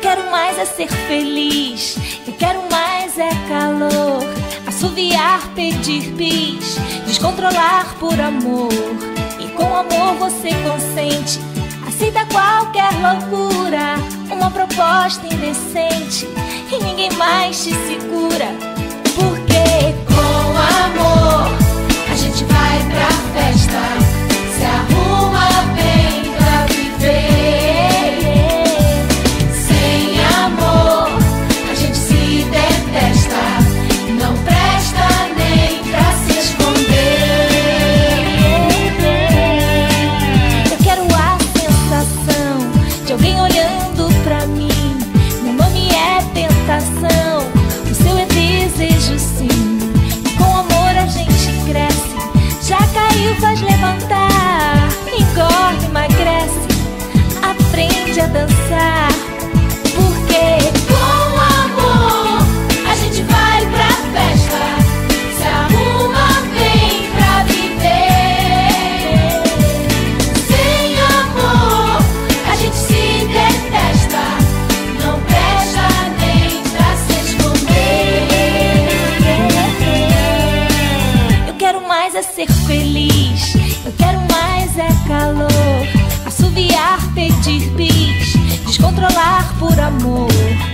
quero mais é ser feliz. Eu quero mais é calor. Assoviar, pedir bis. Descontrolar por amor. E com amor você consente. Aceita qualquer loucura. Uma proposta indecente. E ninguém mais te segura. Porque 就给我脸 ser feliz. Eu quero mais é calor. Assoviar, pedir bis. Descontrolar por amor.